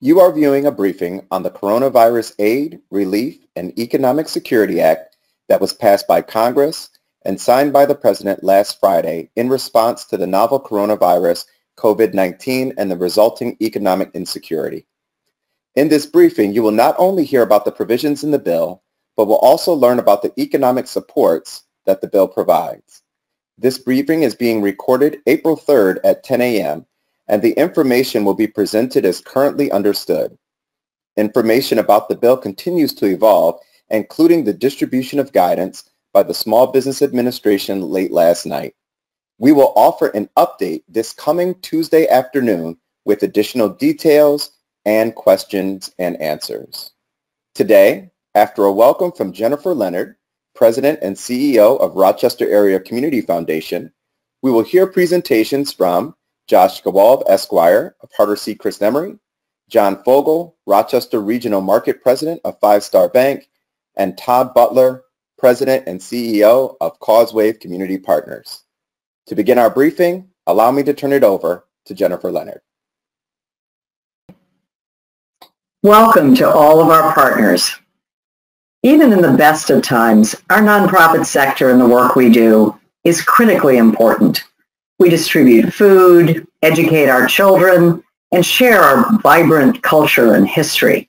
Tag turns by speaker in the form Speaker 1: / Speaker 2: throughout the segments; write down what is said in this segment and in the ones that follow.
Speaker 1: You are viewing a briefing on the Coronavirus Aid, Relief, and Economic Security Act that was passed by Congress and signed by the President last Friday in response to the novel coronavirus COVID-19 and the resulting economic insecurity. In this briefing, you will not only hear about the provisions in the bill, but will also learn about the economic supports that the bill provides. This briefing is being recorded April 3rd at 10 a.m and the information will be presented as currently understood. Information about the bill continues to evolve, including the distribution of guidance by the Small Business Administration late last night. We will offer an update this coming Tuesday afternoon with additional details and questions and answers. Today, after a welcome from Jennifer Leonard, President and CEO of Rochester Area Community Foundation, we will hear presentations from Josh Gewolb, Esquire of Harter Secrest Emery, John Fogel, Rochester Regional Market President of Five Star Bank, and Todd Butler, President and CEO of Causewave Community Partners. To begin our briefing, allow me to turn it over to Jennifer Leonard.
Speaker 2: Welcome to all of our partners. Even in the best of times, our nonprofit sector and the work we do is critically important. We distribute food, educate our children, and share our vibrant culture and history.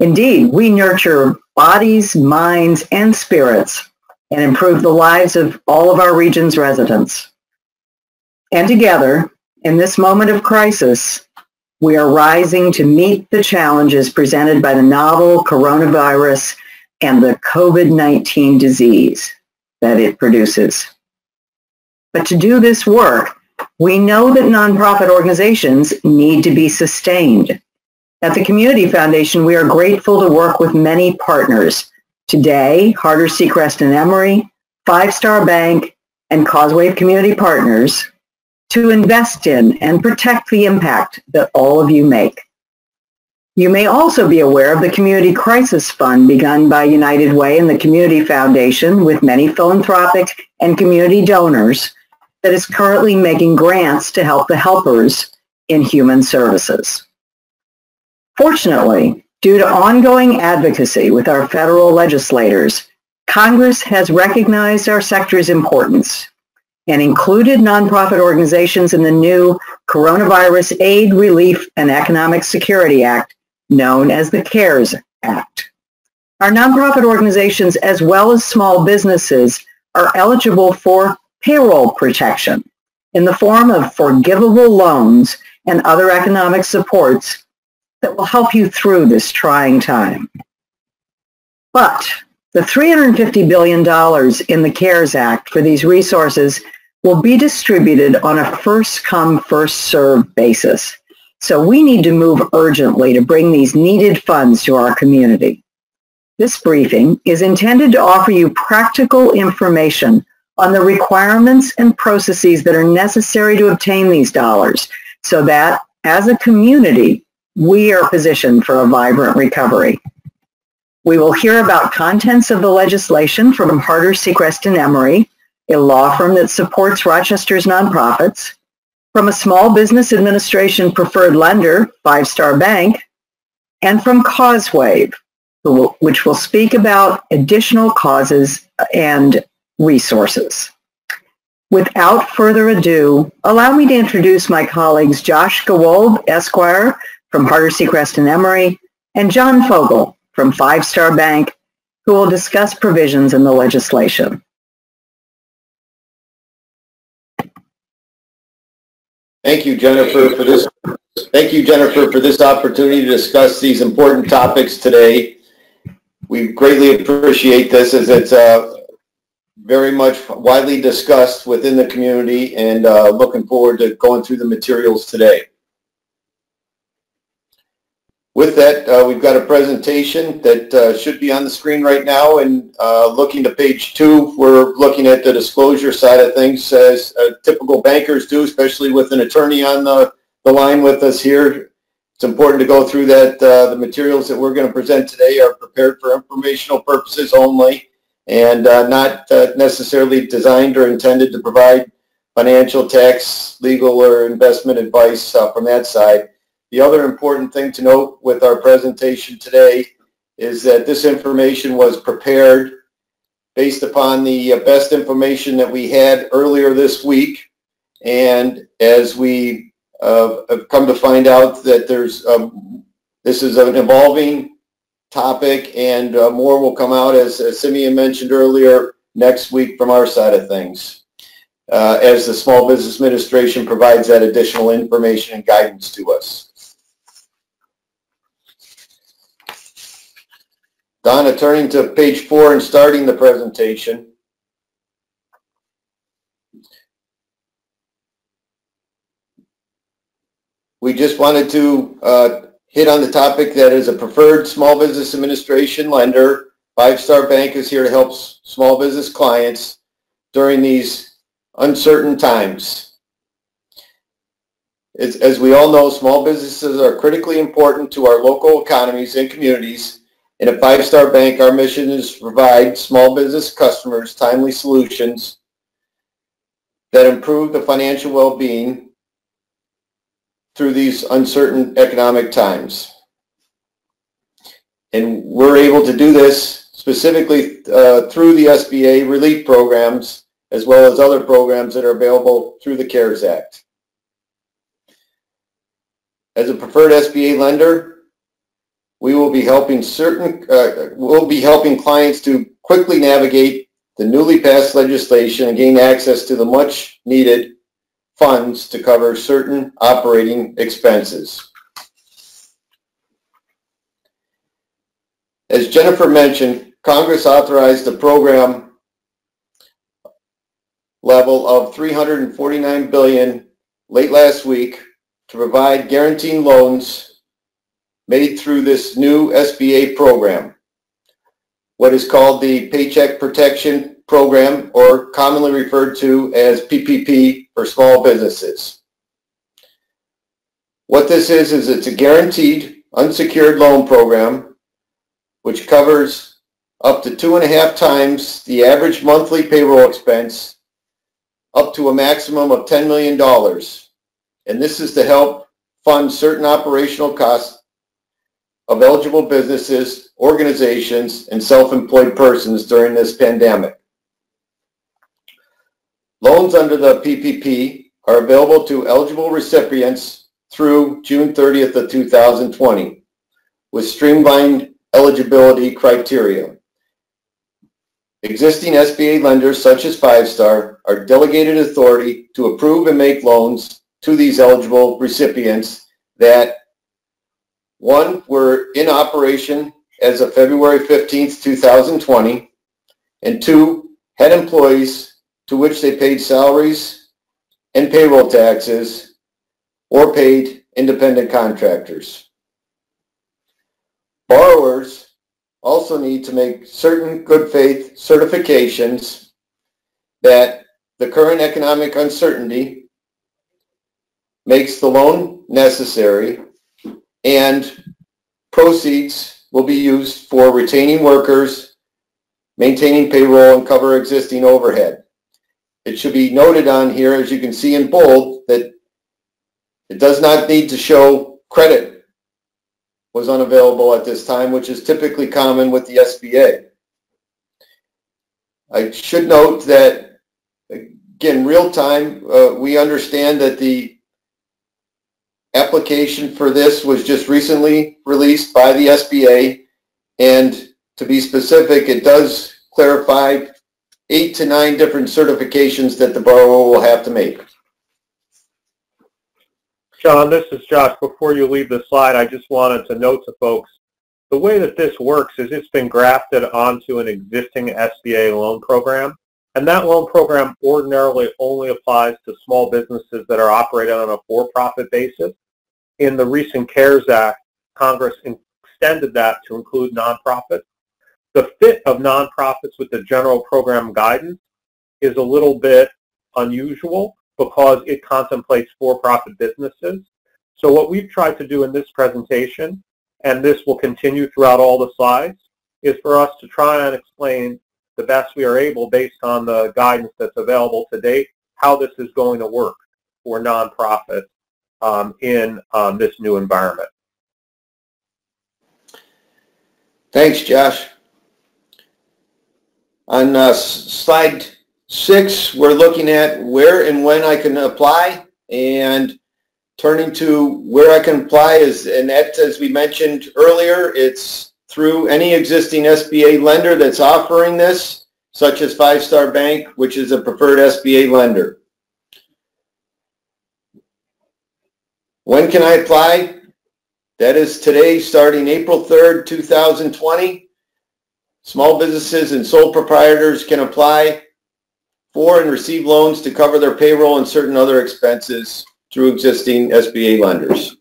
Speaker 2: Indeed, we nurture bodies, minds, and spirits and improve the lives of all of our region's residents. And together, in this moment of crisis, we are rising to meet the challenges presented by the novel coronavirus and the COVID-19 disease that it produces. But to do this work, we know that nonprofit organizations need to be sustained. At the Community Foundation, we are grateful to work with many partners. Today, Harder C. Crest and Emory, Five Star Bank, and Causewave Community Partners to invest in and protect the impact that all of you make. You may also be aware of the Community Crisis Fund begun by United Way and the Community Foundation with many philanthropic and community donors that is currently making grants to help the helpers in human services. Fortunately, due to ongoing advocacy with our federal legislators, Congress has recognized our sector's importance and included nonprofit organizations in the new Coronavirus Aid, Relief, and Economic Security Act, known as the CARES Act. Our nonprofit organizations, as well as small businesses, are eligible for payroll protection in the form of forgivable loans and other economic supports that will help you through this trying time. But the $350 billion in the CARES Act for these resources will be distributed on a first-come, first-served basis. So we need to move urgently to bring these needed funds to our community. This briefing is intended to offer you practical information on the requirements and processes that are necessary to obtain these dollars so that as a community, we are positioned for a vibrant recovery. We will hear about contents of the legislation from Harter C. And Emery, a law firm that supports Rochester's nonprofits, from a small business administration preferred lender, Five Star Bank, and from Causewave, which will speak about additional causes and resources. Without further ado, allow me to introduce my colleagues Josh Gewolb, Esquire from Harter Secrest and Emery, and John Fogel from Five Star Bank, who will discuss provisions in the legislation.
Speaker 3: Thank you, Jennifer, for this. Thank you, Jennifer, for this opportunity to discuss these important topics today. We greatly appreciate this as it's a very much widely discussed within the community and uh, looking forward to going through the materials today. With that, uh, we've got a presentation that uh, should be on the screen right now and uh, looking to page two, we're looking at the disclosure side of things as uh, typical bankers do, especially with an attorney on the, the line with us here. It's important to go through that. Uh, the materials that we're going to present today are prepared for informational purposes only and uh, not uh, necessarily designed or intended to provide financial, tax, legal, or investment advice uh, from that side. the other important thing to note with our presentation today is that this information was prepared based upon the uh, best information that we had earlier this week. And as we uh, have come to find out that there's, um, this is an evolving topic and uh, more will come out as, as Simeon mentioned earlier next week from our side of things. Uh, as the Small Business Administration provides that additional information and guidance to us. Donna, turning to page four and starting the presentation. We just wanted to uh, hit on the topic that is a preferred small business administration lender. Five Star Bank is here to help small business clients during these uncertain times. As, as we all know, small businesses are critically important to our local economies and communities in a five-star bank, our mission is to provide small business customers timely solutions that improve the financial well-being through these uncertain economic times. And we're able to do this specifically uh, through the SBA relief programs as well as other programs that are available through the CARES Act. As a preferred SBA lender, we will be helping certain, uh, we'll be helping clients to quickly navigate the newly passed legislation and gain access to the much needed funds to cover certain operating expenses. As Jennifer mentioned, Congress authorized a program level of 349 billion late last week to provide guaranteed loans made through this new SBA program, what is called the Paycheck Protection Program, or commonly referred to as PPP for small businesses. What this is, is it's a guaranteed unsecured loan program which covers up to two and a half times the average monthly payroll expense up to a maximum of $10 million. And this is to help fund certain operational costs of eligible businesses, organizations, and self-employed persons during this pandemic. Loans under the PPP are available to eligible recipients through June 30th of 2020 with streamlined eligibility criteria. Existing SBA lenders such as Five Star are delegated authority to approve and make loans to these eligible recipients that one, were in operation as of February 15th, 2020, and two, had employees to which they paid salaries and payroll taxes or paid independent contractors. Borrowers also need to make certain good faith certifications that the current economic uncertainty makes the loan necessary and proceeds will be used for retaining workers, maintaining payroll, and cover existing overhead. It should be noted on here, as you can see in bold, that it does not need to show credit was unavailable at this time, which is typically common with the SBA. I should note that, again, real time, uh, we understand that the application for this was just recently released by the SBA. And to be specific, it does clarify eight to nine different certifications that the borrower will have to make.
Speaker 4: John, this is Josh. Before you leave the slide, I just wanted to note to folks, the way that this works is it's been grafted onto an existing SBA loan program. And that loan program ordinarily only applies to small businesses that are operated on a for-profit basis in the recent CARES Act, Congress extended that to include nonprofits. The fit of nonprofits with the general program guidance is a little bit unusual because it contemplates for-profit businesses. So what we've tried to do in this presentation, and this will continue throughout all the slides, is for us to try and explain the best we are able based on the guidance that's available to date, how this is going to work for nonprofits um, in um, this new environment.
Speaker 3: Thanks, Josh. On uh, slide six, we're looking at where and when I can apply and turning to where I can apply is, and as we mentioned earlier, it's through any existing SBA lender that's offering this, such as Five Star Bank, which is a preferred SBA lender. When can I apply? That is today, starting April 3rd, 2020. Small businesses and sole proprietors can apply for and receive loans to cover their payroll and certain other expenses through existing SBA lenders.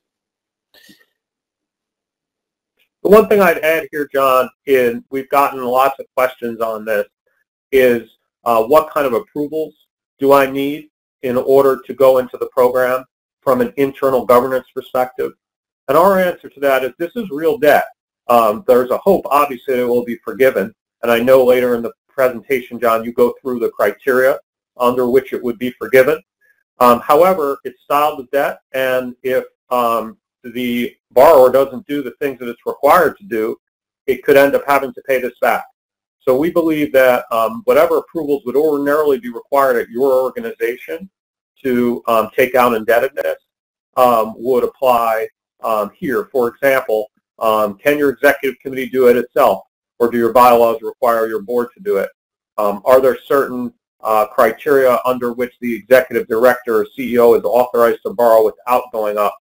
Speaker 4: The one thing I'd add here, John, is we've gotten lots of questions on this, is uh, what kind of approvals do I need in order to go into the program from an internal governance perspective? And our answer to that is this is real debt. Um, there's a hope, obviously, it will be forgiven. And I know later in the presentation, John, you go through the criteria under which it would be forgiven. Um, however, it's styled as debt, and if um, the borrower doesn't do the things that it's required to do, it could end up having to pay this back. So we believe that um, whatever approvals would ordinarily be required at your organization to um, take out indebtedness um, would apply here. For example, can your executive committee do it itself, or do your bylaws require your board to do it? are there certain uh, criteria under which the executive director or CEO is authorized to borrow without going up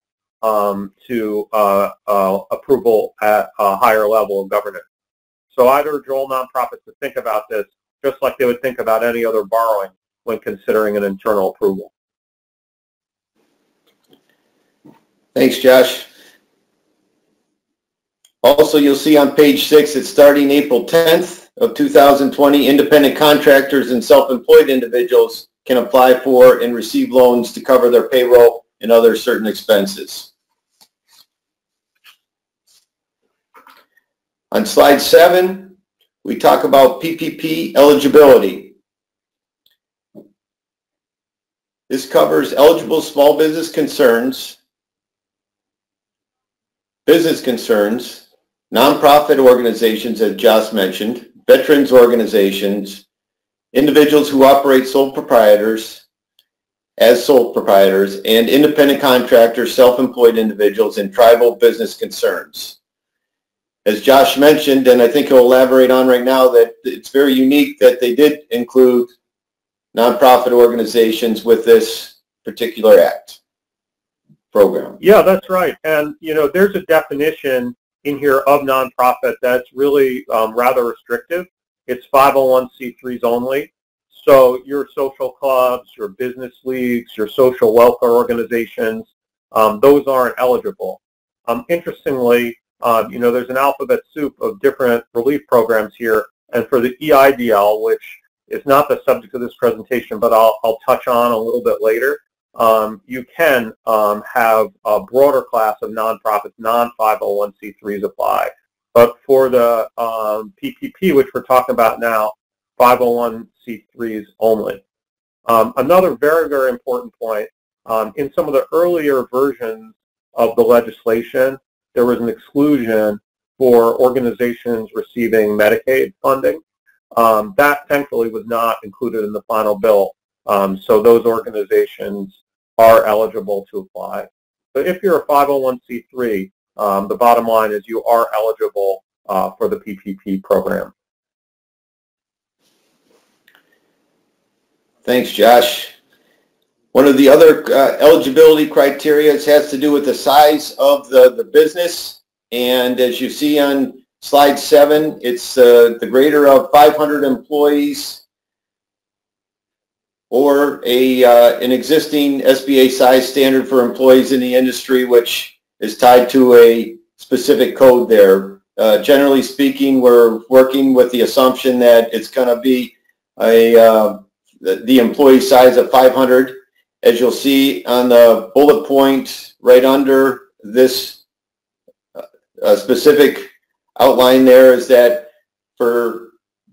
Speaker 4: um, to uh, uh, approval at a higher level of governance. So I'd urge all nonprofits to think about this just like they would think about any other borrowing when considering an internal approval.
Speaker 3: Thanks, Josh. Also, you'll see on page six, it's starting April 10th of 2020, independent contractors and self-employed individuals can apply for and receive loans to cover their payroll and other certain expenses. On slide seven, we talk about PPP eligibility. This covers eligible small business concerns, business concerns, nonprofit organizations, as Josh mentioned, veterans organizations, individuals who operate sole proprietors, as sole proprietors and independent contractors, self-employed individuals, and tribal business concerns. As Josh mentioned, and I think he'll elaborate on right now, that it's very unique that they did include nonprofit organizations with this particular act program.
Speaker 4: Yeah, that's right. And, you know, there's a definition in here of nonprofit that's really um, rather restrictive. It's 501c3s only. So your social clubs, your business leagues, your social welfare organizations, um, those aren't eligible. Um, interestingly, uh, you know, there's an alphabet soup of different relief programs here. And for the EIDL, which is not the subject of this presentation, but I'll, I'll touch on a little bit later, um, you can um, have a broader class of nonprofits, non-501c3s apply. But for the um, PPP, which we're talking about now, 501c3s only. Um, another very, very important point, um, in some of the earlier versions of the legislation, there was an exclusion for organizations receiving Medicaid funding. Um, that thankfully was not included in the final bill. Um, so those organizations are eligible to apply. So if you're a 501c3, um, the bottom line is you are eligible uh, for the PPP program.
Speaker 3: Thanks, Josh. One of the other uh, eligibility criteria has to do with the size of the, the business. And as you see on slide seven, it's uh, the greater of 500 employees or a, uh, an existing SBA size standard for employees in the industry, which is tied to a specific code there. Uh, generally speaking, we're working with the assumption that it's going to be a uh, the, the employee size of 500. As you'll see on the bullet point right under this uh, specific outline there is that for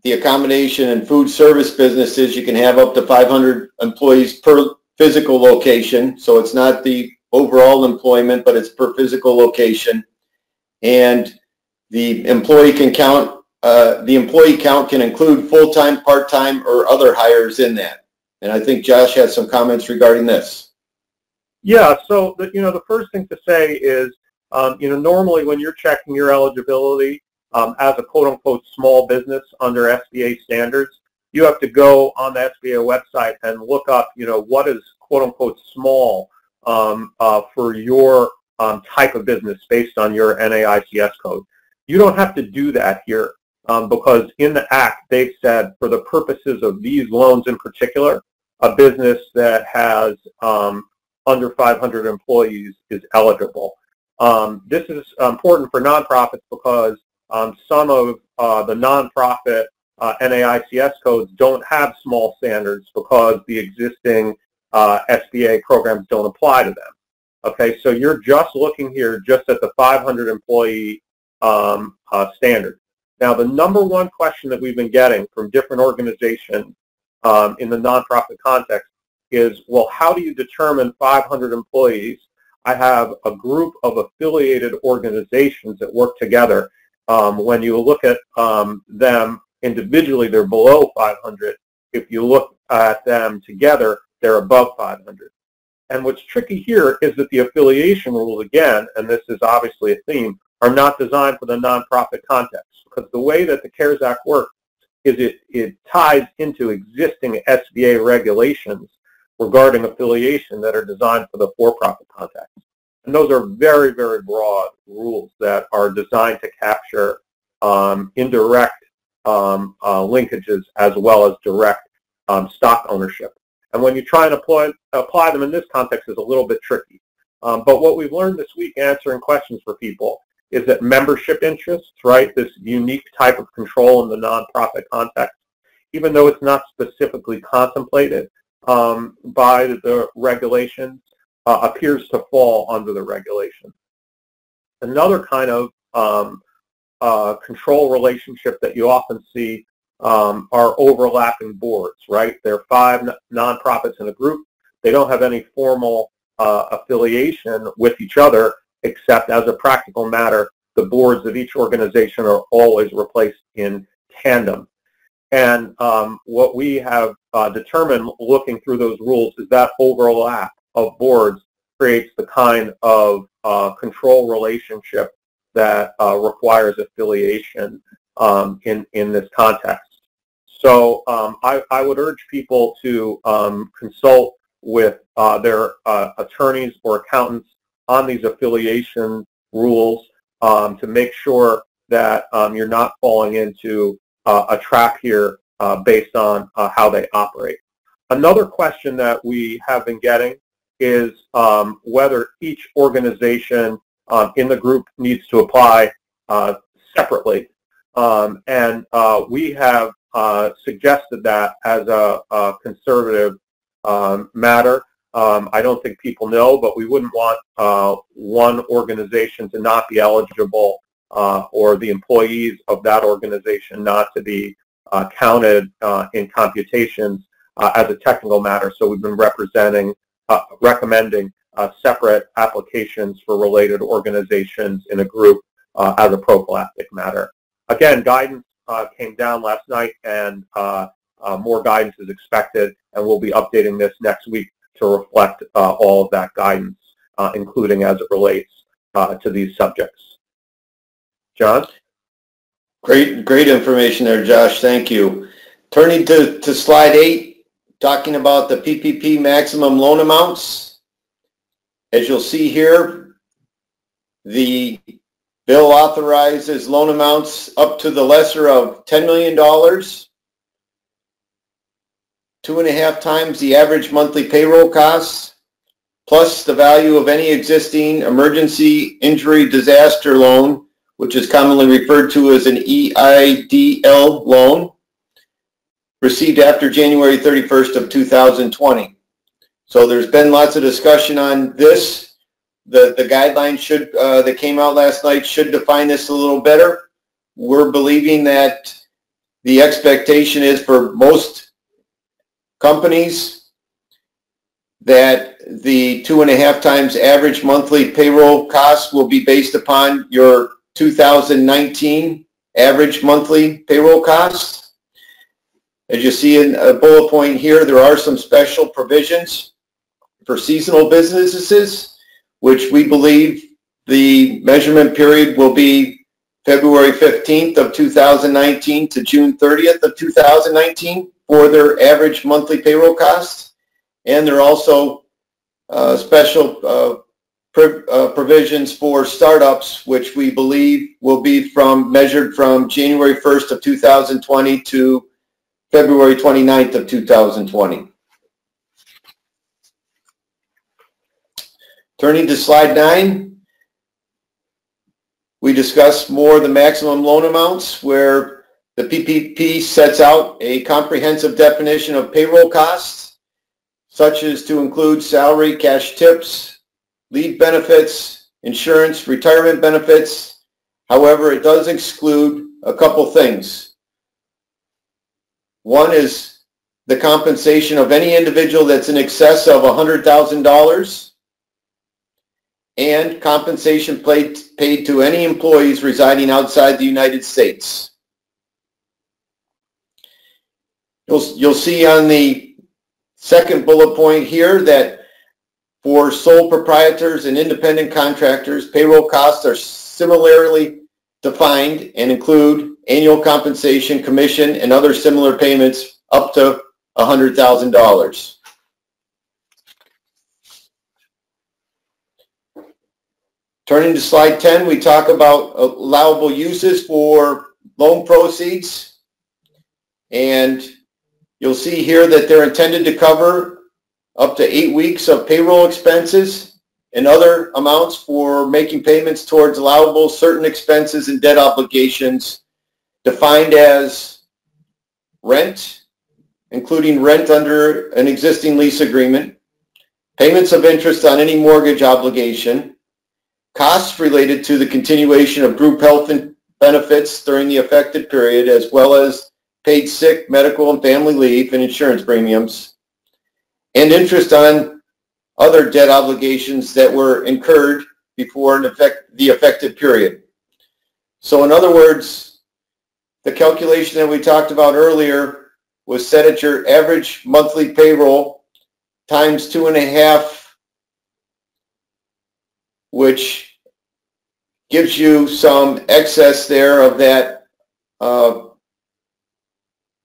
Speaker 3: the accommodation and food service businesses, you can have up to 500 employees per physical location. So it's not the overall employment, but it's per physical location. And the employee can count, uh, the employee count can include full-time, part-time, or other hires in that. And I think Josh has some comments regarding this.
Speaker 4: Yeah, so the, you know the first thing to say is um, you know normally when you're checking your eligibility um, as a quote unquote small business under SBA standards, you have to go on the SBA website and look up you know what is quote unquote small um, uh, for your um, type of business based on your NAICS code. You don't have to do that here um, because in the Act they've said for the purposes of these loans in particular, a business that has um, under 500 employees is eligible. Um, this is important for nonprofits because um, some of uh, the nonprofit uh, NAICS codes don't have small standards because the existing uh, SBA programs don't apply to them. Okay, so you're just looking here just at the 500 employee um, uh, standard. Now, the number one question that we've been getting from different organizations um, in the nonprofit context is, well, how do you determine 500 employees? I have a group of affiliated organizations that work together. Um, when you look at um, them individually, they're below 500. If you look at them together, they're above 500. And what's tricky here is that the affiliation rules, again, and this is obviously a theme, are not designed for the nonprofit context. Because the way that the CARES Act works is it, it ties into existing SBA regulations regarding affiliation that are designed for the for-profit context. And those are very, very broad rules that are designed to capture um, indirect um, uh, linkages as well as direct um, stock ownership. And when you try and apply, apply them in this context is a little bit tricky. Um, but what we've learned this week answering questions for people is that membership interests, right, this unique type of control in the nonprofit context, even though it's not specifically contemplated, um, by the regulations uh, appears to fall under the regulation. Another kind of um, uh, control relationship that you often see um, are overlapping boards, right? There are five nonprofits in a group. They don't have any formal uh, affiliation with each other, except as a practical matter, the boards of each organization are always replaced in tandem. And um, what we have uh, determined looking through those rules is that overlap of boards creates the kind of uh, control relationship that uh, requires affiliation um, in, in this context. So um, I, I, would urge people to um, consult with uh, their uh, attorneys or accountants on these affiliation rules um, to make sure that um, you're not falling into uh, a trap here uh, based on how they operate. Another question that we have been getting is um, whether each organization um, in the group needs to apply uh, separately. Um, and uh, we have uh, suggested that as a, a conservative um, matter. Um, I don't think people know, but we wouldn't want uh, one organization to not be eligible uh, or the employees of that organization not to be uh, counted in computations as a technical matter. So we've been representing, Uh, recommending uh, separate applications for related organizations in a group uh, as a prophylactic matter. Again, guidance came down last night and more guidance is expected and we'll be updating this next week to reflect all of that guidance, including as it relates to these subjects. John?
Speaker 3: Great, great information there, Josh. Thank you. Turning to, to slide eight, talking about the PPP maximum loan amounts. As you'll see here, the bill authorizes loan amounts up to the lesser of $10 million, two and a half times the average monthly payroll costs, plus the value of any existing emergency injury disaster loan which is commonly referred to as an EIDL loan, received after January 31st of 2020. So there's been lots of discussion on this. The, the guidelines should, uh, that came out last night should define this a little better. We're believing that the expectation is for most companies that the two and a half times average monthly payroll cost will be based upon your 2019 average monthly payroll cost. As you see in a bullet point here, there are some special provisions for seasonal businesses, which we believe the measurement period will be February 15th of 2019 to June 30th of 2019 for their average monthly payroll costs. And there are also uh, special uh, uh, provisions for startups, which we believe will be from measured from January 1st of 2020 to February 29th of 2020. Turning to slide nine, we discuss more the maximum loan amounts where the PPP sets out a comprehensive definition of payroll costs, such as to include salary, cash tips, leave benefits, insurance, retirement benefits. However, it does exclude a couple things. One is the compensation of any individual that's in excess of $100,000 and compensation paid, to any employees residing outside the United States. You'll, you'll see on the second bullet point here that for sole proprietors and independent contractors, payroll costs are similarly defined and include annual compensation, commission, and other similar payments up to $100,000. Turning to slide 10, we talk about allowable uses for loan proceeds. And you'll see here that they're intended to cover up to eight weeks of payroll expenses and other amounts for making payments towards allowable certain expenses and debt obligations defined as rent, including rent under an existing lease agreement, payments of interest on any mortgage obligation, costs related to the continuation of group health benefits during the affected period, as well as paid sick, medical, and family leave and insurance premiums, and interest on other debt obligations that were incurred before effect, the affected period. So in other words, the calculation that we talked about earlier was set at your average monthly payroll times two and a half which gives you some excess there of that uh,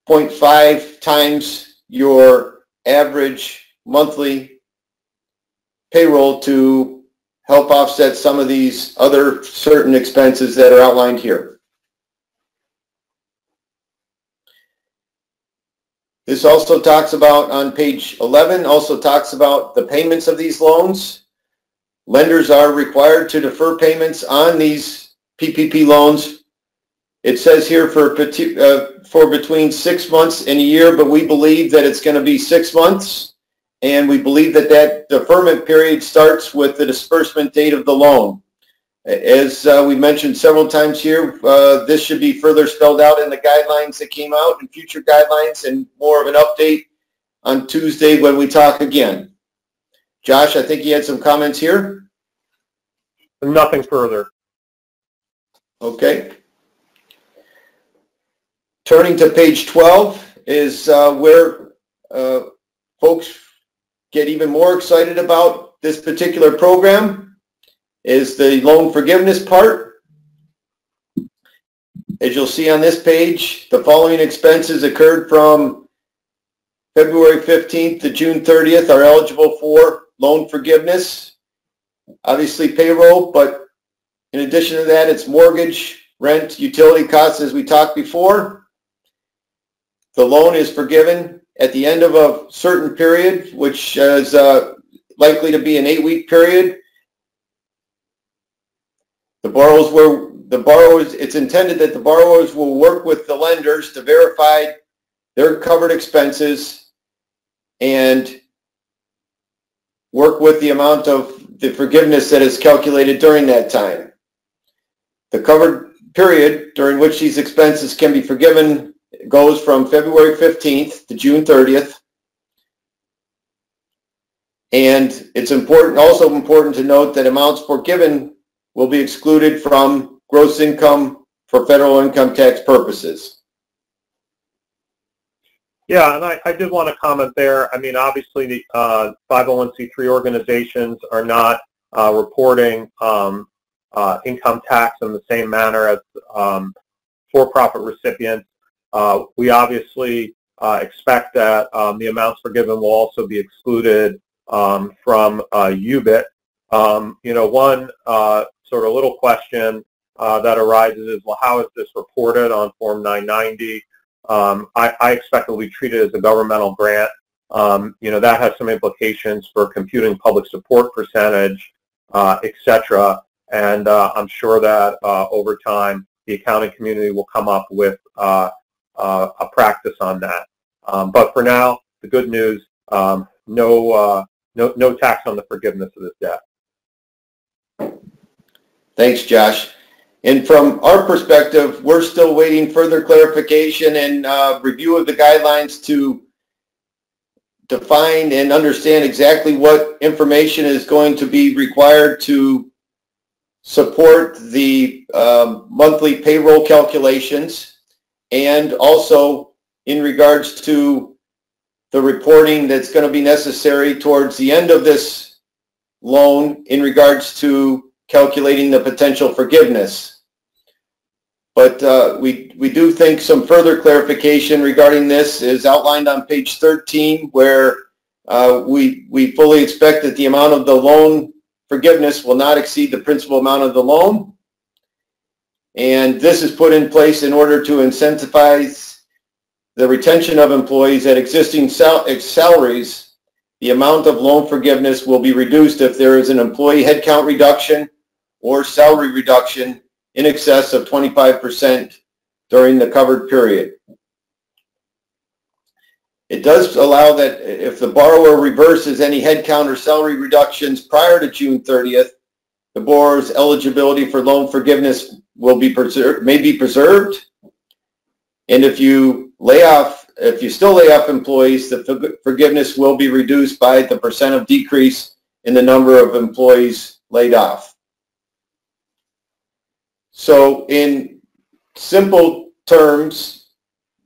Speaker 3: 0.5 times your average monthly payroll to help offset some of these other certain expenses that are outlined here. This also talks about, on page 11, also talks about the payments of these loans lenders are required to defer payments on these PPP loans. It says here for, uh, for between six months and a year, but we believe that it's going to be six months. And we believe that that deferment period starts with the disbursement date of the loan. As uh, we mentioned several times here, uh, this should be further spelled out in the guidelines that came out and future guidelines and more of an update on Tuesday when we talk again. Josh, I think you had some comments here.
Speaker 4: Nothing further.
Speaker 3: Okay. Turning to page 12 is uh, where uh, folks get even more excited about this particular program is the loan forgiveness part. As you'll see on this page, the following expenses occurred from February 15th to June 30th are eligible for loan forgiveness obviously payroll, but in addition to that, it's mortgage, rent, utility costs, as we talked before. The loan is forgiven at the end of a certain period, which is uh, likely to be an eight-week period. The borrowers were the borrowers. It's intended that the borrowers will work with the lenders to verify their covered expenses and work with the amount of the forgiveness that is calculated during that time. The covered period during which these expenses can be forgiven goes from February 15th to June 30th. And it's important, also important to note that amounts forgiven will be excluded from gross income for federal income tax purposes.
Speaker 4: Yeah, and I, I did want to comment there. I mean, obviously, the uh, 501c3 organizations are not uh, reporting um, uh, income tax in the same manner as um, for-profit recipients. Uh, we obviously uh, expect that um, the amounts forgiven will also be excluded um, from uh, UBIT. Um, you know, one sort of little question that arises is, well, how is this reported on Form 990? Um, I, I, expect it will be treated as a governmental grant. Um, you know, that has some implications for computing public support percentage, uh, et cetera. And uh, I'm sure that uh, over time, the accounting community will come up with uh, uh, a practice on that. Um, but for now, the good news, um, no, uh, no, no tax on the forgiveness of this debt.
Speaker 3: Thanks, Josh. And from our perspective, we're still waiting further clarification and uh, review of the guidelines to define and understand exactly what information is going to be required to support the um, monthly payroll calculations and also in regards to the reporting that's going to be necessary towards the end of this loan in regards to calculating the potential forgiveness. But uh, we, we do think some further clarification regarding this is outlined on page 13 where uh, we, we fully expect that the amount of the loan forgiveness will not exceed the principal amount of the loan. And this is put in place in order to incentivize the retention of employees at existing sal salaries. The amount of loan forgiveness will be reduced if there is an employee headcount reduction or salary reduction in excess of 25% during the covered period. It does allow that if the borrower reverses any headcount or salary reductions prior to June 30th, the borrower's eligibility for loan forgiveness will be preserved, may be preserved. And if you lay off, if you still lay off employees, the forgiveness will be reduced by the percent of decrease in the number of employees laid off. So in simple terms,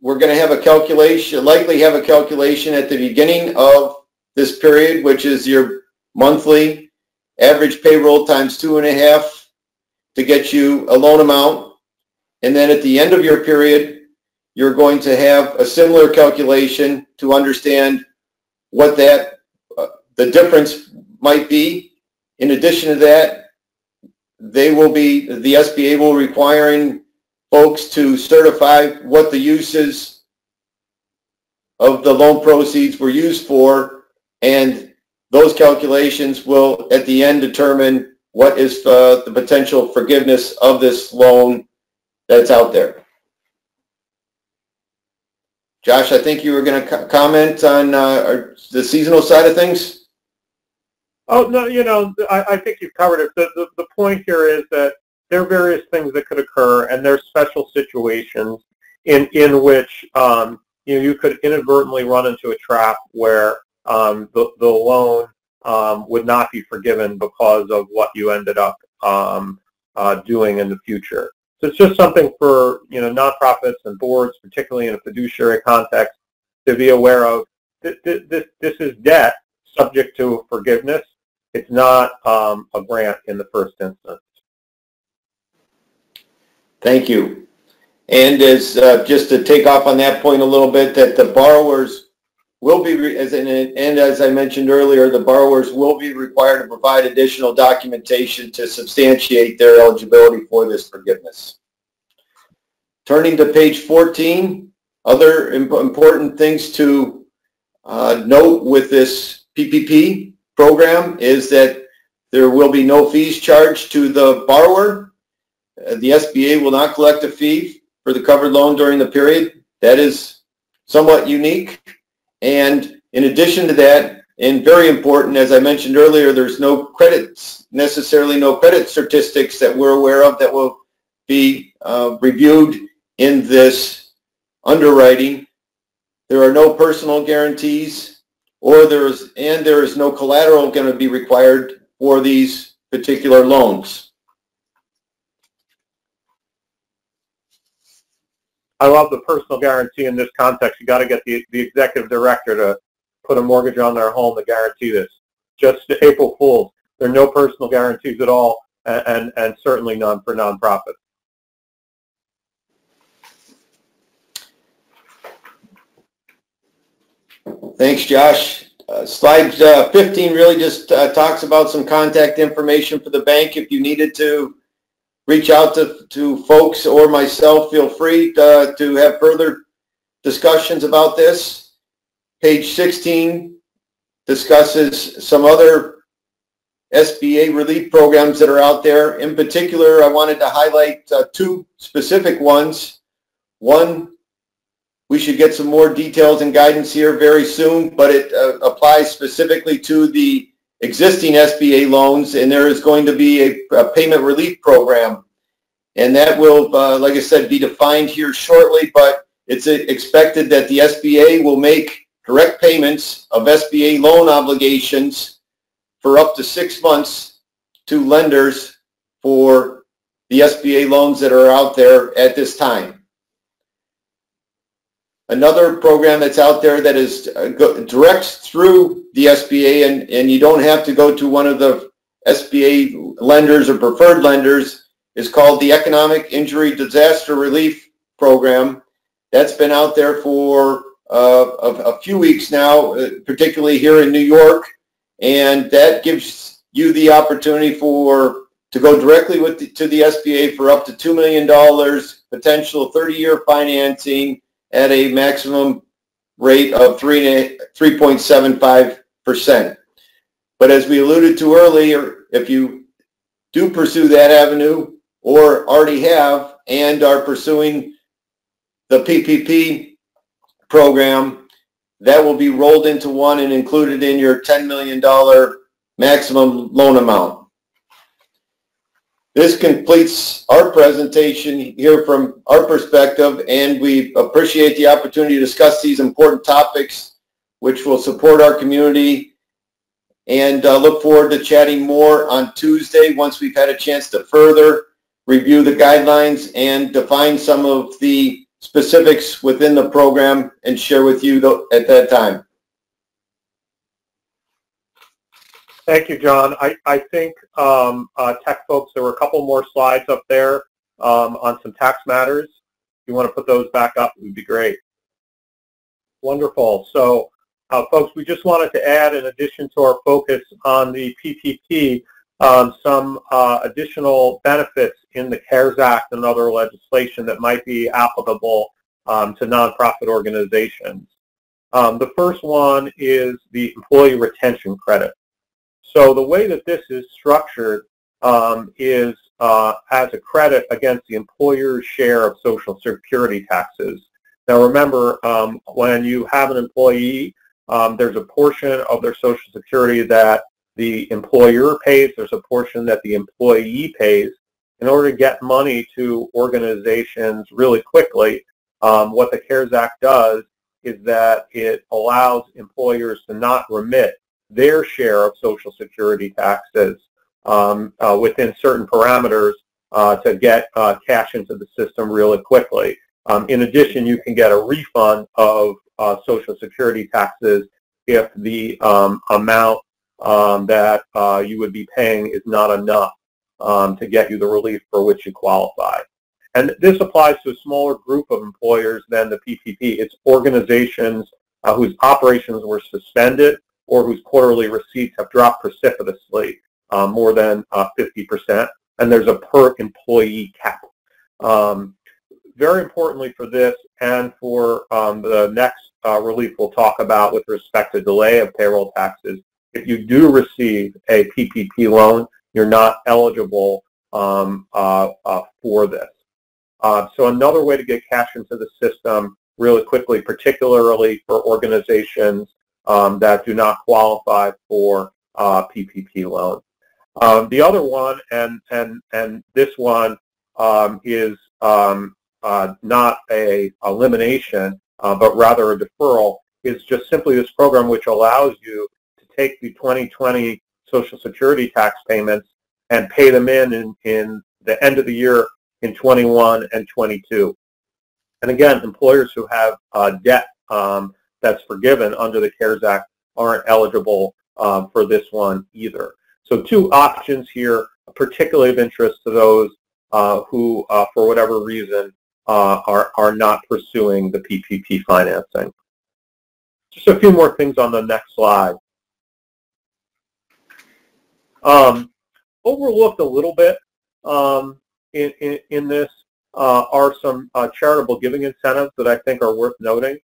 Speaker 3: we're going to have a calculation, likely have a calculation at the beginning of this period, which is your monthly average payroll times two and a half to get you a loan amount. And then at the end of your period, you're going to have a similar calculation to understand what that, uh, the difference might be. In addition to that, they will be, the SBA will requiring folks to certify what the uses of the loan proceeds were used for, and those calculations will at the end determine what is uh, the potential forgiveness of this loan that's out there. Josh, I think you were going to co comment on uh, the seasonal side of things.
Speaker 4: Oh no, you know, I, I think you've covered it. The, the, the point here is that there are various things that could occur, and there are special situations in in which um, you know you could inadvertently run into a trap where um, the the loan um, would not be forgiven because of what you ended up um, uh, doing in the future. So it's just something for you know nonprofits and boards, particularly in a fiduciary context, to be aware of. This, this, this is debt subject to forgiveness, it's not um, a grant in the first instance.
Speaker 3: Thank you. And as uh, just to take off on that point a little bit, that the borrowers will be, as in, and as I mentioned earlier, the borrowers will be required to provide additional documentation to substantiate their eligibility for this forgiveness. Turning to page 14, other imp important things to uh, note with this PPP program is that there will be no fees charged to the borrower. Uh, the SBA will not collect a fee for the covered loan during the period. That is somewhat unique. And in addition to that, and very important, as I mentioned earlier, there's no credits, necessarily no credit statistics that we're aware of that will be uh, reviewed in this underwriting. There are no personal guarantees or there's and there is no collateral going to be required for these particular loans.
Speaker 4: I love the personal guarantee in this context. You got to get the, the executive director to put a mortgage on their home to guarantee this. Just April Fools. There are no personal guarantees at all, and, and, and certainly none for nonprofits.
Speaker 3: Thanks, Josh. Uh, slide uh, 15 really just uh, talks about some contact information for the bank. If you needed to reach out to, to folks or myself, feel free to, to have further discussions about this. Page 16 discusses some other SBA relief programs that are out there. In particular, I wanted to highlight uh, two specific ones. One we should get some more details and guidance here very soon, but it uh, applies specifically to the existing SBA loans, and there is going to be a, a payment relief program. And that will, uh, like I said, be defined here shortly, but it's expected that the SBA will make direct payments of SBA loan obligations for up to six months to lenders for the SBA loans that are out there at this time. Another program that's out there that is uh, go, directs through the SBA and, and you don't have to go to one of the SBA lenders or preferred lenders is called the Economic Injury Disaster Relief Program. That's been out there for uh, a, a, few weeks now, uh, particularly here in New York, and that gives you the opportunity for to go directly with the, to the SBA for up to $2 million, potential 30-year financing, at a maximum rate of 3.75%. But as we alluded to earlier, if you do pursue that avenue or already have and are pursuing the PPP program, that will be rolled into one and included in your $10 million maximum loan amount. This completes our presentation here from our perspective, and we appreciate the opportunity to discuss these important topics, which will support our community, and uh, look forward to chatting more on Tuesday once we've had a chance to further review the guidelines and define some of the specifics within the program and share with you at that time.
Speaker 4: Thank you, John. I, I think um, uh, tech folks, there were a couple more slides up there um, on some tax matters. If you want to put those back up, it would be great. Wonderful. So, uh, folks, we just wanted to add, in addition to our focus on the PPP, um, some uh, additional benefits in the CARES Act and other legislation that might be applicable um, to nonprofit organizations. Um, the first one is the employee retention credit. So the way that this is structured um, is uh, as a credit against the employer's share of Social Security taxes. Now remember, um, when you have an employee, um, there's a portion of their Social Security that the employer pays, there's a portion that the employee pays. In order to get money to organizations really quickly, um, what the CARES Act does is that it allows employers to not remit their share of Social Security taxes um, uh, within certain parameters uh, to get uh, cash into the system really quickly. Um, in addition, you can get a refund of uh, Social Security taxes if the um, amount um, that uh, you would be paying is not enough um, to get you the relief for which you qualify. And this applies to a smaller group of employers than the PPP. It's organizations uh, whose operations were suspended or whose quarterly receipts have dropped precipitously, uh, more than uh, 50%, and there's a per employee cap. Um, very importantly for this and for um, the next uh, relief we'll talk about with respect to delay of payroll taxes, if you do receive a PPP loan, you're not eligible um, uh, uh, for this. Uh, so another way to get cash into the system really quickly, particularly for organizations um, that do not qualify for uh, PPP loans. Um, the other one, and and and this one um, is um, uh, not a elimination, uh, but rather a deferral, is just simply this program which allows you to take the 2020 Social Security tax payments and pay them in in, in the end of the year in 21 and 22. And again, employers who have uh, debt um, that's forgiven under the CARES Act aren't eligible um, for this one either. So two options here, particularly of interest to those uh, who, uh, for whatever reason, uh, are, are not pursuing the PPP financing. Just a few more things on the next slide. Um, overlooked a little bit um, in, in, in, this uh, are some uh, charitable giving incentives that I think are worth noting.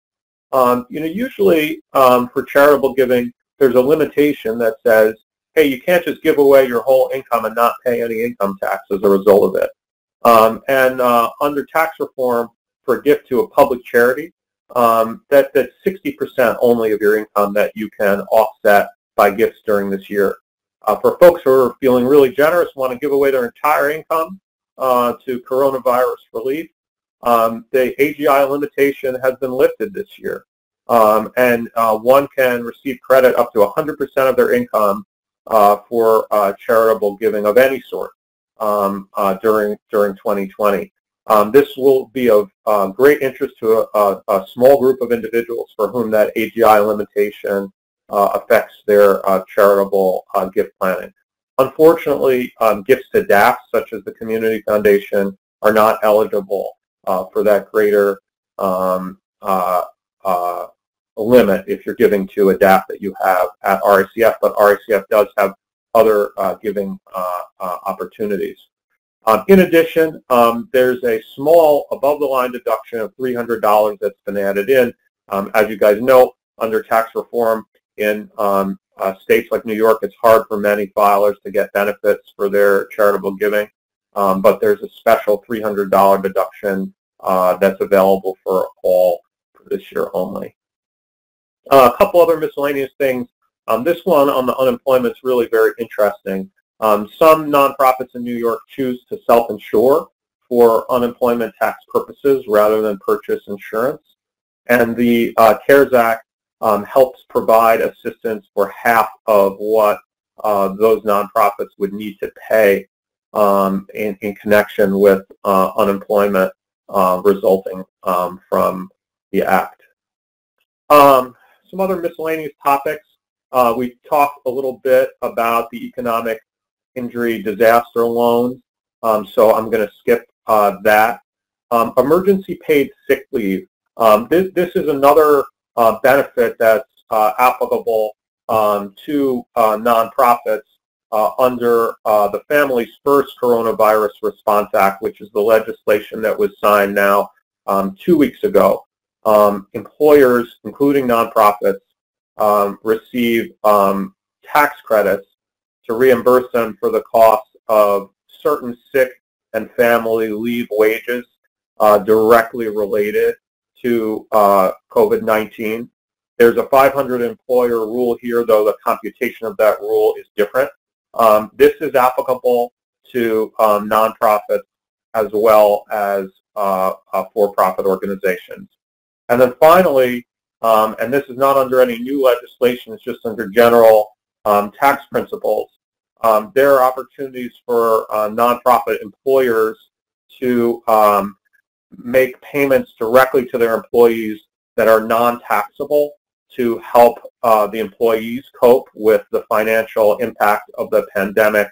Speaker 4: Um, you know, usually um, for charitable giving, there's a limitation that says, hey, you can't just give away your whole income and not pay any income tax as a result of it. Um, and uh, under tax reform for a gift to a public charity, um, that, that's 60% only of your income that you can offset by gifts during this year. Uh, for folks who are feeling really generous, want to give away their entire income uh, to coronavirus relief, um, the AGI limitation has been lifted this year. Um, and uh, one can receive credit up to 100% of their income uh, for uh, charitable giving of any sort um, uh, during during 2020. Um, this will be of uh, great interest to a, a, small group of individuals for whom that AGI limitation uh, affects their charitable gift planning. Unfortunately, um, gifts to DAFs, such as the Community Foundation, are not eligible uh, for that greater um, uh, uh, limit if you're giving to a DAF that you have at RACF, but RACF does have other uh, giving uh, uh, opportunities. Um, in addition, um, there's a small above-the-line deduction of $300 that's been added in. Um, as you guys know, under tax reform in um, states like New York, it's hard for many filers to get benefits for their charitable giving. Um, but there's a special $300 deduction uh, that's available for all for this year only. Uh, a couple other miscellaneous things. Um, this one on the unemployment is really very interesting. Um, some nonprofits in New York choose to self-insure for unemployment tax purposes rather than purchase insurance. And the uh, CARES Act um, helps provide assistance for half of what uh, those nonprofits would need to pay um, in, in, connection with uh, unemployment uh, resulting um, from the act. Um, some other miscellaneous topics. Uh, we talked a little bit about the economic injury disaster loans, um, so I'm going to skip uh, that. Um, emergency paid sick leave. Um, this, this is another uh, benefit that's uh, applicable to nonprofits uh, under uh, the Families First Coronavirus Response Act, which is the legislation that was signed now um, two weeks ago. Um, employers, including nonprofits, um, receive um, tax credits to reimburse them for the cost of certain sick and family leave wages uh, directly related to uh, COVID-19. There's a 500 employer rule here, though the computation of that rule is different. Um, this is applicable to um, nonprofits as well as uh, uh, for-profit organizations. And then finally, um, and this is not under any new legislation, it's just under general um, tax principles, um, there are opportunities for uh, nonprofit employers to um, make payments directly to their employees that are non-taxable to help uh, the employees cope with the financial impact of the pandemic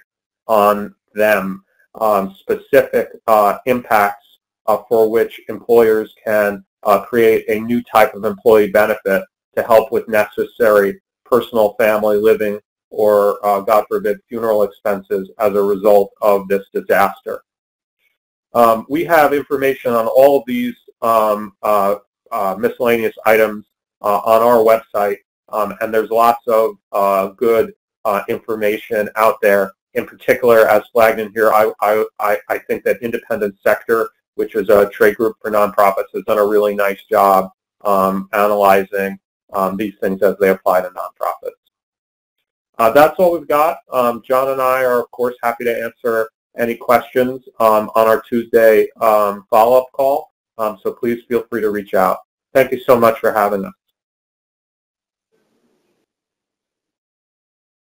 Speaker 4: on them, um, specific uh, impacts uh, for which employers can uh, create a new type of employee benefit to help with necessary personal family living or, uh, God forbid, funeral expenses as a result of this disaster. Um, we have information on all of these um, uh, miscellaneous items on our website, um, and there's lots of uh, good uh, information out there. In particular, as flagged in here, I, I, I think that Independent Sector, which is a trade group for nonprofits, has done a really nice job um, analyzing um, these things as they apply to nonprofits. Uh, that's all we've got. Um, John and I are, of course, happy to answer any questions um, on our Tuesday um, follow-up call. Um, so please feel free to reach out. Thank you so much for having us.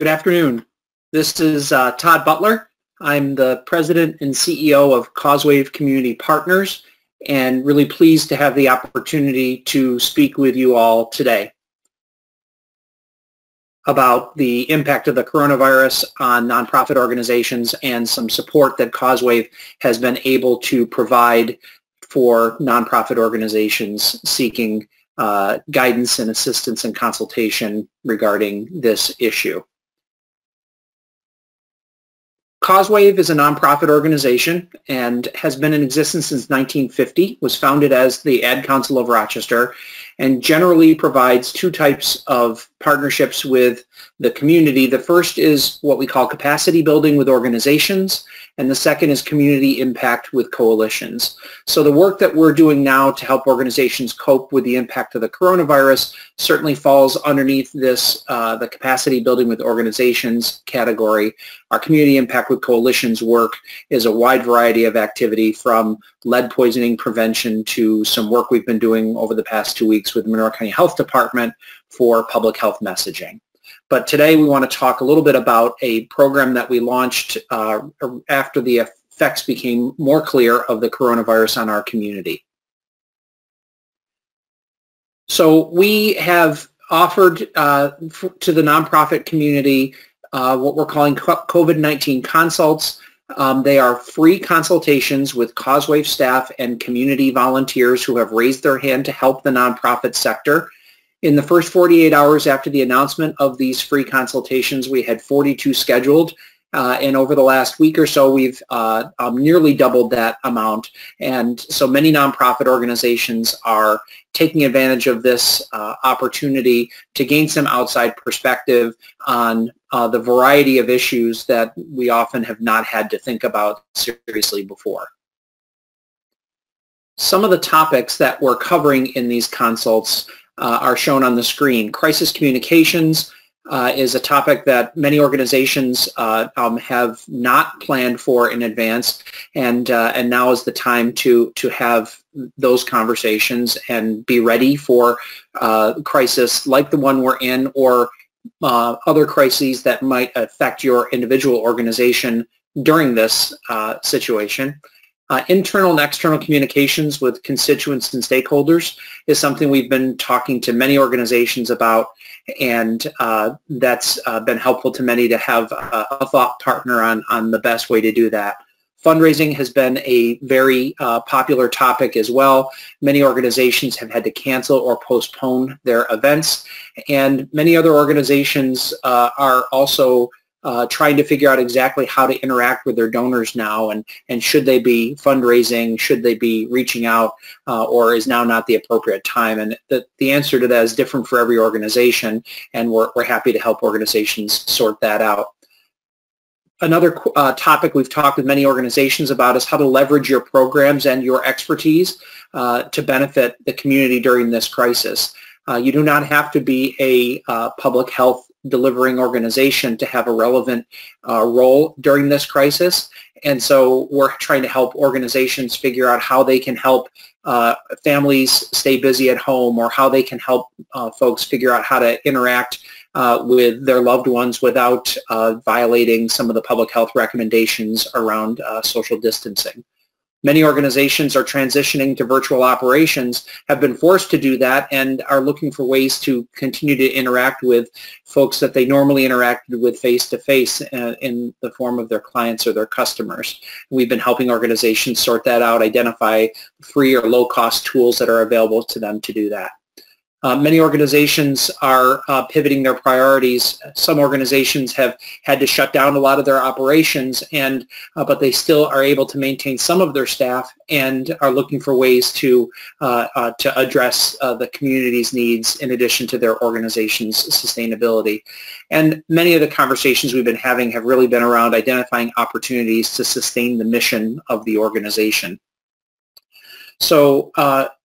Speaker 5: Good afternoon. This is uh, Todd Butler. I'm the president and CEO of Causewave Community Partners and really pleased to have the opportunity to speak with you all today about the impact of the coronavirus on nonprofit organizations and some support that Causewave has been able to provide for nonprofit organizations seeking uh, guidance and assistance and consultation regarding this issue. Causewave is a nonprofit organization and has been in existence since 1950, was founded as the Ad Council of Rochester, and generally provides two types of partnerships with the community. The first is what we call capacity building with organizations, and the second is community impact with coalitions. So the work that we're doing now to help organizations cope with the impact of the coronavirus certainly falls underneath this, uh, the capacity building with organizations category. Our community impact with coalitions work is a wide variety of activity from lead poisoning prevention to some work we've been doing over the past two weeks with the Monroe County Health Department for public health messaging. But today we want to talk a little bit about a program that we launched uh, after the effects became more clear of the coronavirus on our community. So we have offered uh, to the nonprofit community uh, what we're calling COVID-19 consults. Um, they are free consultations with Causewave staff and community volunteers who have raised their hand to help the nonprofit sector. In the first 48 hours after the announcement of these free consultations, we had 42 scheduled. Uh, and over the last week or so, we've uh, um, nearly doubled that amount. And so many nonprofit organizations are taking advantage of this uh, opportunity to gain some outside perspective on uh, the variety of issues that we often have not had to think about seriously before. Some of the topics that we're covering in these consults uh, are shown on the screen. Crisis communications uh, is a topic that many organizations uh, um, have not planned for in advance, and uh, and now is the time to to have those conversations and be ready for uh, crisis like the one we're in, or uh, other crises that might affect your individual organization during this situation. Uh, internal and external communications with constituents and stakeholders is something we've been talking to many organizations about, and uh, that's uh, been helpful to many to have a, a, thought partner on, on the best way to do that. Fundraising has been a very uh, popular topic as well. Many organizations have had to cancel or postpone their events, and many other organizations uh, are also uh, trying to figure out exactly how to interact with their donors now and, and should they be fundraising, should they be reaching out, uh, or is now not the appropriate time? And the, the answer to that is different for every organization, and we're, we're happy to help organizations sort that out. Another uh, topic we've talked with many organizations about is how to leverage your programs and your expertise uh, to benefit the community during this crisis. Uh, you do not have to be a uh, public health delivering organization to have a relevant uh, role during this crisis. And so we're trying to help organizations figure out how they can help uh, families stay busy at home or how they can help uh, folks figure out how to interact uh, with their loved ones without uh, violating some of the public health recommendations around uh, social distancing. Many organizations are transitioning to virtual operations, have been forced to do that, and are looking for ways to continue to interact with folks that they normally interacted with face-to-face uh, in the form of their clients or their customers. We've been helping organizations sort that out, identify free or low-cost tools that are available to them to do that. Uh, many organizations are uh, pivoting their priorities. Some organizations have had to shut down a lot of their operations, and uh, but they still are able to maintain some of their staff and are looking for ways to uh, uh, to address uh, the community's needs in addition to their organization's sustainability. And many of the conversations we've been having have really been around identifying opportunities to sustain the mission of the organization. So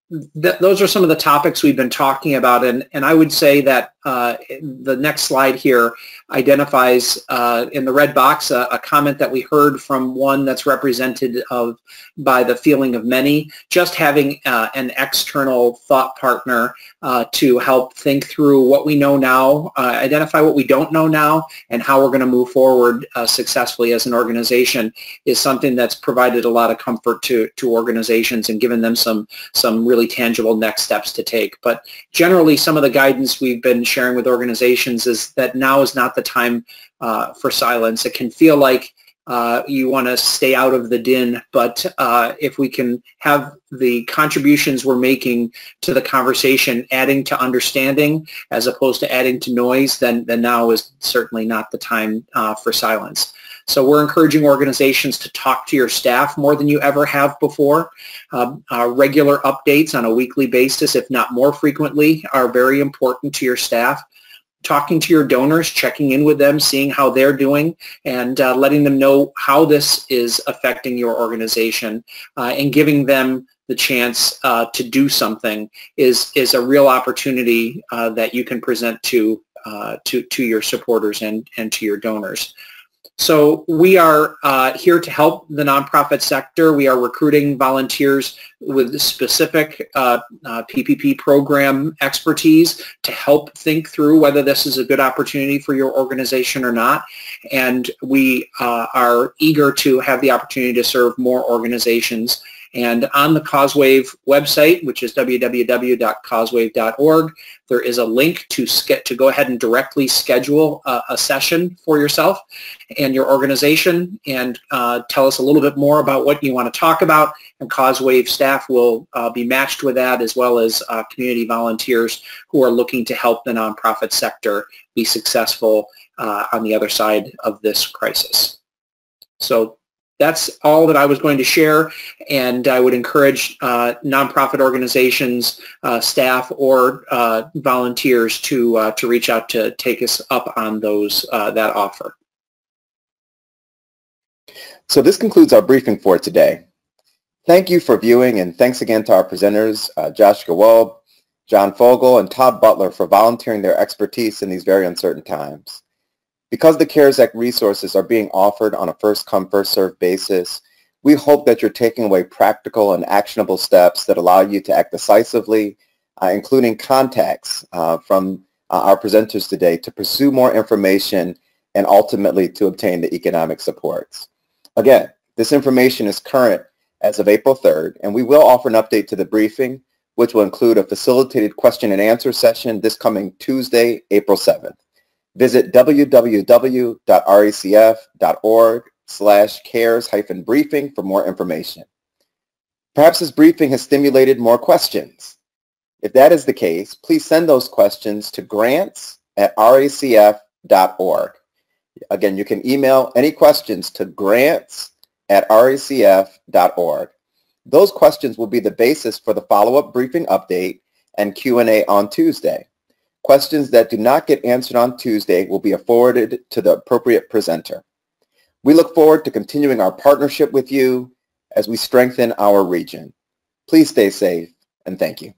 Speaker 5: th- those are some of the topics we've been talking about, and, and I would say that uh, the next slide here identifies uh, in the red box a, a, comment that we heard from one that's represented of by the feeling of many. Just having uh, an external thought partner uh, to help think through what we know now, uh, identify what we don't know now, and how we're going to move forward uh, successfully as an organization is something that's provided a lot of comfort to to organizations and given them some some really tangible next steps to take. But generally, some of the guidance we've been sharing with organizations is that now is not the time uh, for silence. It can feel like uh, you want to stay out of the din, but uh, if we can have the contributions we're making to the conversation adding to understanding as opposed to adding to noise, then, then now is certainly not the time uh, for silence. So we're encouraging organizations to talk to your staff more than you ever have before. Um, uh, regular updates on a weekly basis, if not more frequently, are very important to your staff talking to your donors, checking in with them, seeing how they're doing, and uh, letting them know how this is affecting your organization uh, and giving them the chance uh, to do something is is a real opportunity uh, that you can present to uh, to to your supporters and and to your donors. So we are uh, here to help the nonprofit sector. We are recruiting volunteers with specific uh, uh, PPP program expertise to help think through whether this is a good opportunity for your organization or not. And we uh, are eager to have the opportunity to serve more organizations and on the Causewave website, which is www.causewave.org, there is a link to, to go ahead and directly schedule a, session for yourself and your organization and uh, tell us a little bit more about what you want to talk about. And Causewave staff will uh, be matched with that as well as uh, community volunteers who are looking to help the nonprofit sector be successful uh, on the other side of this crisis. So that's all that I was going to share, and I would encourage uh, nonprofit organizations, uh, staff, or uh, volunteers to uh, to reach out to take us up on those uh, that offer.
Speaker 1: So this concludes our briefing for today. Thank you for viewing, and thanks again to our presenters, uh, Josh Gewolb, John Fogel, and Todd Butler for volunteering their expertise in these very uncertain times. Because the CARES Act resources are being offered on a first-come, first-served basis, we hope that you're taking away practical and actionable steps that allow you to act decisively, uh, including contacts uh, from uh, our presenters today to pursue more information and ultimately to obtain the economic supports. Again, this information is current as of April 3rd, and we will offer an update to the briefing, which will include a facilitated question and answer session this coming Tuesday, April 7th. Visit www.racf.org slash cares hyphen briefing for more information. Perhaps this briefing has stimulated more questions. If that is the case, please send those questions to grants at racf.org. Again, you can email any questions to grants at racf.org. Those questions will be the basis for the follow-up briefing update and Q&A on Tuesday. Questions that do not get answered on Tuesday will be forwarded to the appropriate presenter. We look forward to continuing our partnership with you as we strengthen our region. Please stay safe and thank you.